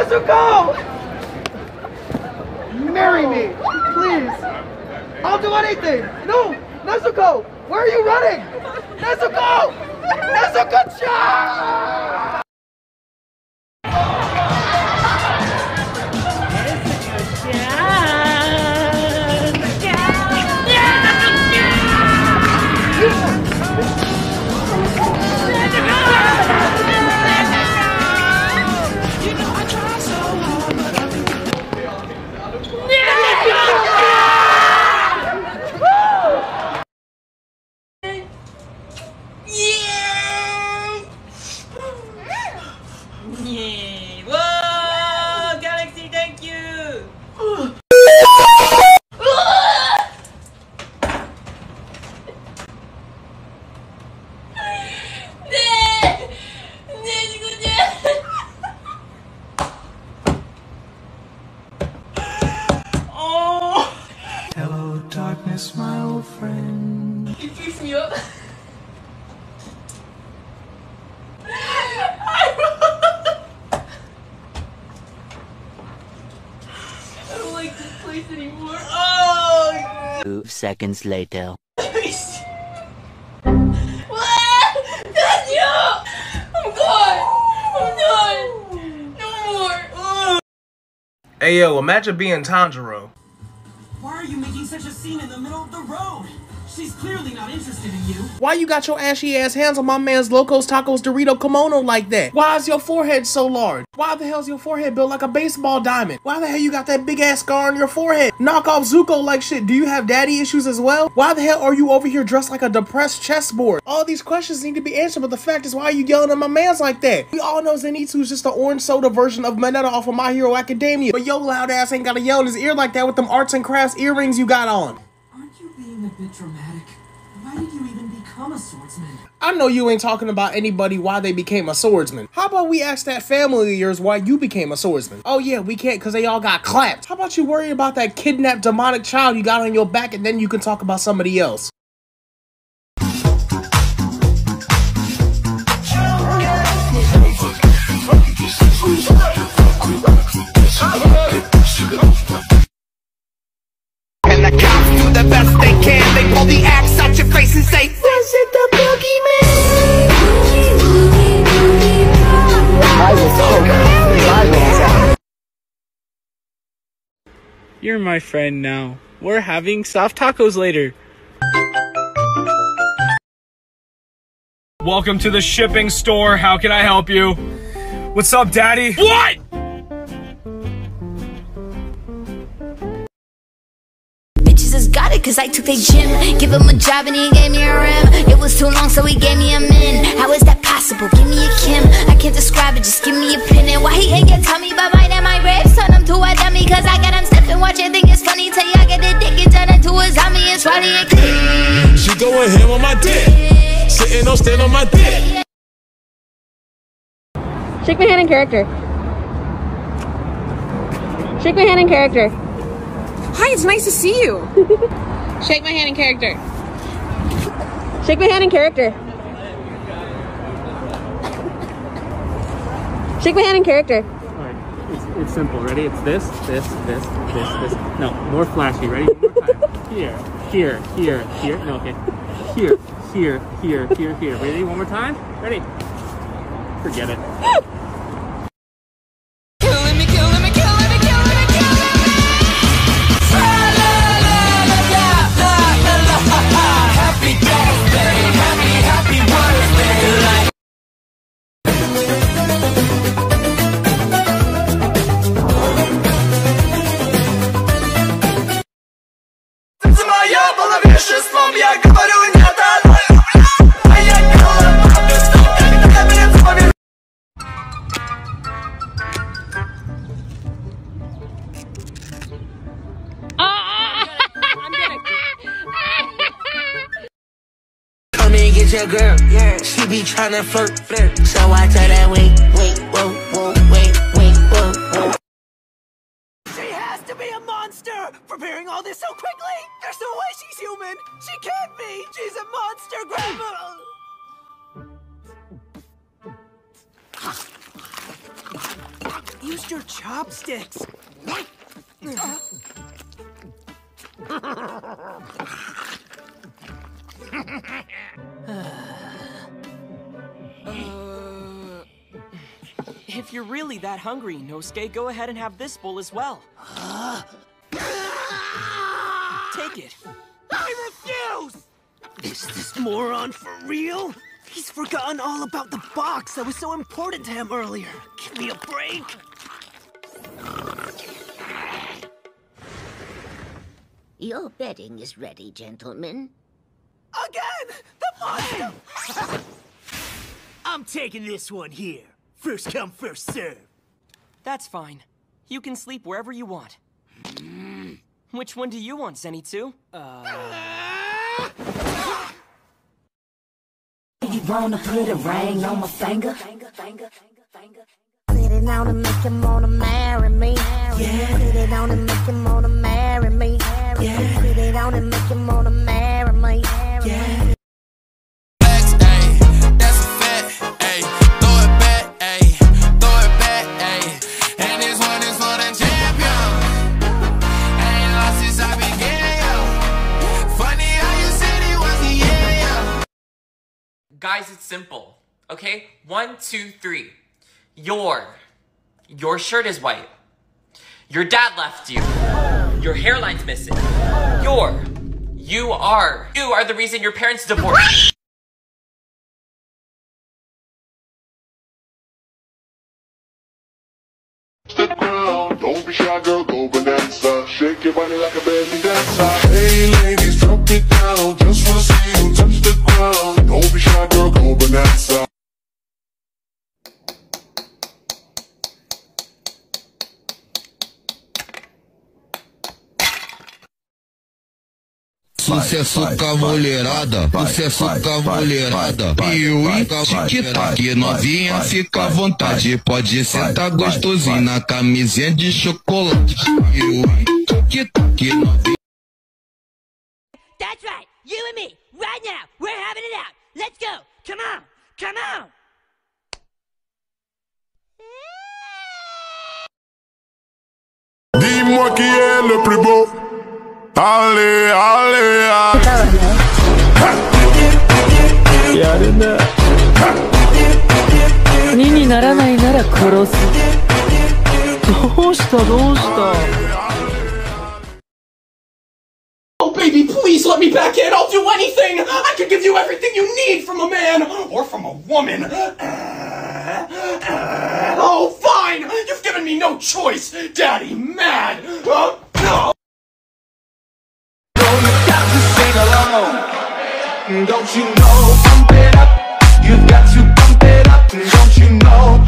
Nezuko! Marry me, please. I'll do anything. No, Nezuko, where are you running? Nezuko! Nezuko-chan! Darkness, my old friend. You picked me up. I don't like this place anymore. Oh! Two seconds later. What? That's you! I'm gone! I'm done! No more! Ugh. Hey yo, imagine being Tanjiro. Why are you making such a scene in the middle of the road? She's clearly not interested in you. Why you got your ashy ass hands on my man's Locos Tacos Dorito kimono like that? Why is your forehead so large? Why the hell's your forehead built like a baseball diamond? Why the hell you got that big ass scar on your forehead? Knock off Zuko like shit. Do you have daddy issues as well? Why the hell are you over here dressed like a depressed chessboard? All these questions need to be answered, but the fact is, why are you yelling at my man's like that? We all know Zenitsu is just the orange soda version of Mineta off of My Hero Academia, but yo loud ass ain't gotta yell in his ear like that with them arts and crafts earrings you got on. Aren't you being a bit dramatic? Why did you even become a swordsman? I know you ain't talking about anybody why they became a swordsman. How about we ask that family of yours why you became a swordsman? Oh yeah, we can't because they all got clapped. How about you worry about that kidnapped demonic child you got on your back and then you can talk about somebody else? They can. They pull the axe out your face and say, Was it the You're my friend now. We're having soft tacos later. Welcome to the shipping store. How can I help you? What's up, Daddy? What? Got it cause I took their gym Give him a job and he gave me a rim It was too long so he gave me a min How is that possible? Give me a Kim I can't describe it, just give me a pin And why he ain't get tummy by mine and my ribs Turn him to a dummy cause I got him stiff and watch it Think it's funny till y'all get the dick and turn into a zombie And swallow it clean She going ham on my dick. Sitting on stand on my dick. Shake my hand in character. Shake my hand in character. Hi, it's nice to see you. Shake my hand in character. Shake my hand in character. Shake my hand in character. Alright, it's, it's simple. Ready? It's this, this, this, this, this. No, more flashy. Ready? One more time. Here, here, here, here. No, okay. Here, here, here, here, here. Ready? One more time? Ready? Forget it. tryna flirt, flirt. So I tell that wait, wait, whoa, whoa, wait, wait, whoa, whoa. She has to be a monster! Preparing all this so quickly! There's no way she's human! She can't be! She's a monster, Grandma! Use your chopsticks. if you're really that hungry, Nosuke, go ahead and have this bowl as well. Take it. I refuse! Is this moron for real? He's forgotten all about the box that was so important to him earlier. Give me a break. Your bedding is ready, gentlemen. Again! The monster! I'm taking this one here. First come, first serve. That's fine. You can sleep wherever you want. Which one do you want, Zenitsu? Uh... You wanna put a ring on my finger? Put it on and make him wanna marry me. Yeah. Put it on and make him wanna marry me. Yeah. Put it on and make him wanna marry me. Guys, it's simple. Okay? One, two, three. Your. Your shirt is white. Your dad left you. Your hairline's missing. Your. You are. You are the reason your parents divorced. Shake your body like a dancer. Hey, ladies, drop it down. Just Sucesso com a mulherada, sucesso com a mulherada. E o tic-tac, novinha, fica à vontade. Pode sentar gostosinho na camisinha de chocolate. E o tic-tac, novinha. That's right. You and me, right now. We're having it out. Let's go. Come on. Come on. Dis-moi qui est le plus beau. Allez, allez, allez. やるな鬼にならないなら殺すどうしたどうした Oh, baby, please let me back in. I'll do anything. I could give you everything you need from a man or from a woman. Oh, fine. You've given me no choice. Daddy, mad. Uh, no. Don't you know, pump it up. You've got to pump it up. Don't you know?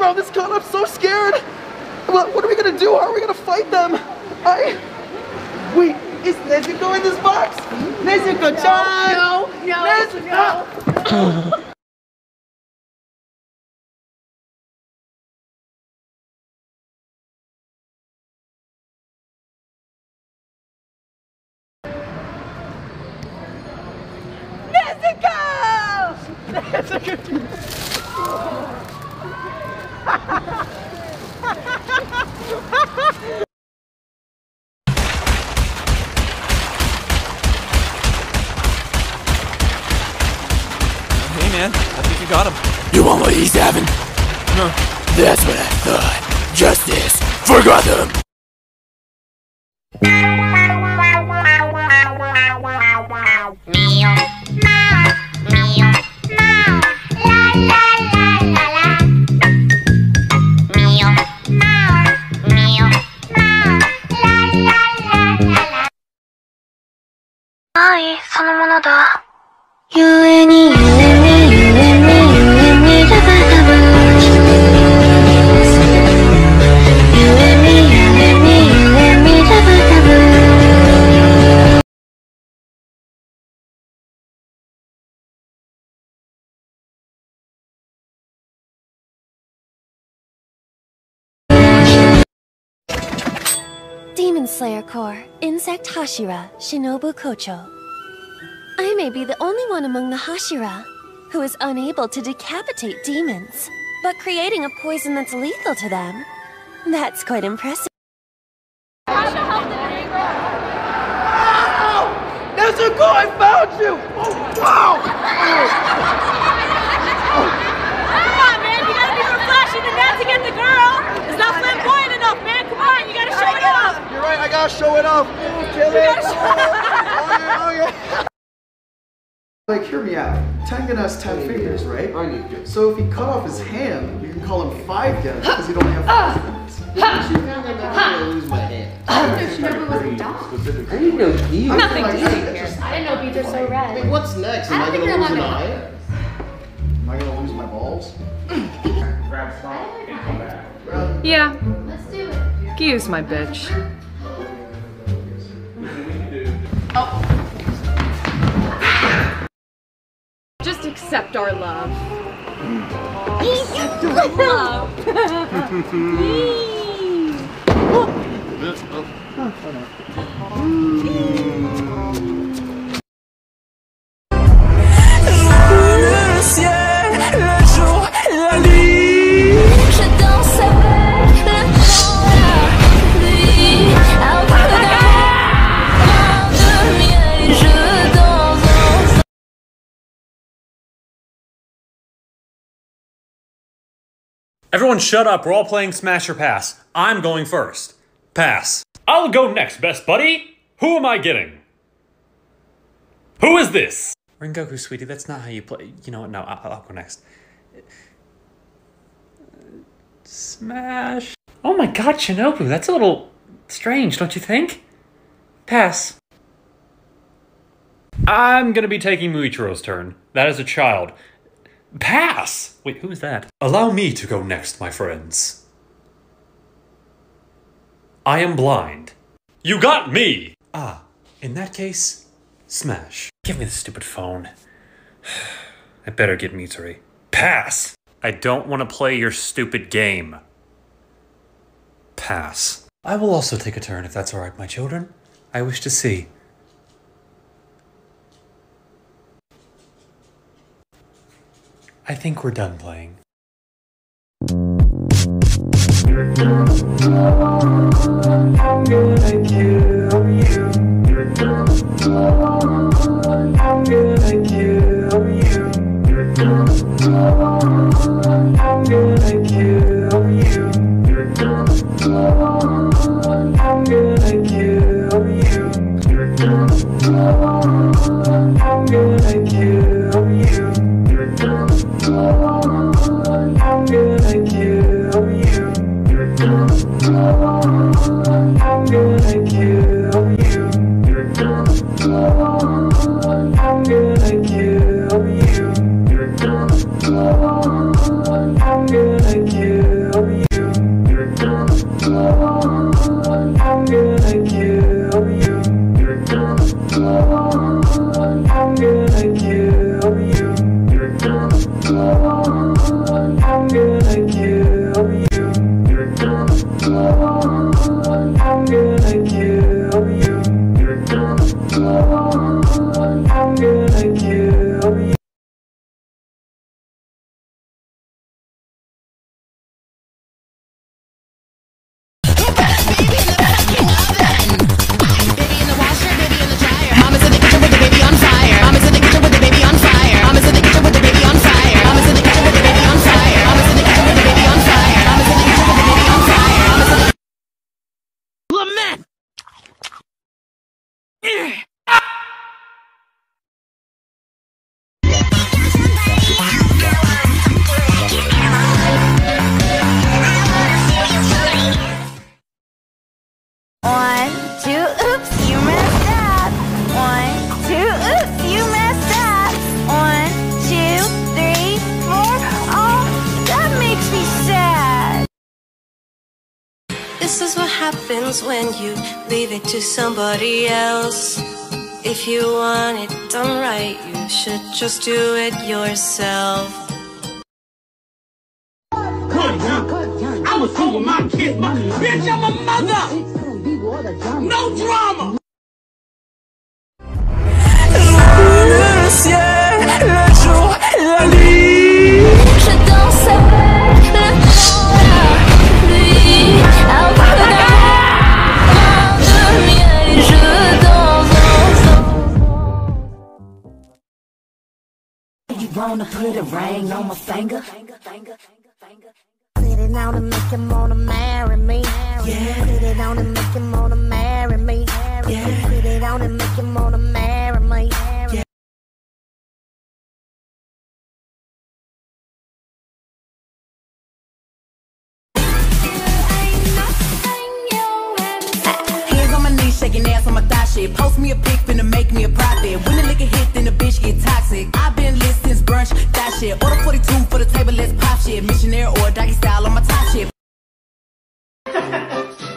Around this con, I'm so scared! What, what are we gonna do? How are we gonna fight them? I... Wait, is Nezuko in this box? Nezuko-chan! No, no, Nezuko! no. Hey No. That's what I thought. Justice for Gotham. Meow, Demon Slayer Corps, Insect Hashira, Shinobu Kocho. I may be the only one among the Hashira who is unable to decapitate demons, but creating a poison that's lethal to them, that's quite impressive. Nezuko, I found you! Oh, wow! Come on, man. You gotta be more flashy than that to get the girl. It's not flamboyant enough, man. Come on. You gotta show it off. You're right, I gotta show it off. Kill You it. gotta show Oh, yeah, oh, yeah. Like, hear me out. Tengen has ten fingers, right? I need you. So if he cut off his hand, you can call him five Gen because he'd only have ah. five fingers. lose my hand. Ah. Shinobu was a dog. I didn't know these. Nothing to see here. I didn't know beads are so red. Wait, what's next? Am I I, gonna lose an allowed eye? Am I gonna lose my balls? Yeah. Let's do it. Giyu's my bitch. Oh. Just accept our love. Accept our love. Le Everyone shut up. We're all playing Smash or Pass. I'm going first. Pass. I'll go next, best buddy. Who am I getting? Who is this? Rengoku, sweetie, that's not how you play. You know what? No, I'll, I'll go next. Smash. Oh my god, Shinobu, that's a little strange, don't you think? Pass. I'm gonna be taking Muichiro's turn. That is a child. Pass! Wait, who is that? Allow me to go next, my friends. I am blind. You got me! Ah, in that case, smash. Give me the stupid phone. I better get Mitsuri. Pass! I don't want to play your stupid game. Pass. I will also take a turn if that's alright, my children. I wish to see. I think we're done playing. Mama's in the happens when you leave it to somebody else. If you want it done right, you should just do it yourself. I'ma see with my kids, my bitch, I'm a mother. No drama! Wanna put a ring on my finger? Put it on and make him wanna marry me. Yeah. Put it on and make him wanna marry me. Yeah. Put it on and make him wanna marry me. Yeah. Hands on my knees, shaking ass on my thigh shit. Post me a pic, then the bitch get toxic. I've been lit since brunch, that shit. Order 42 for the table, let's pop shit. Missionary or doggy style on my top shit.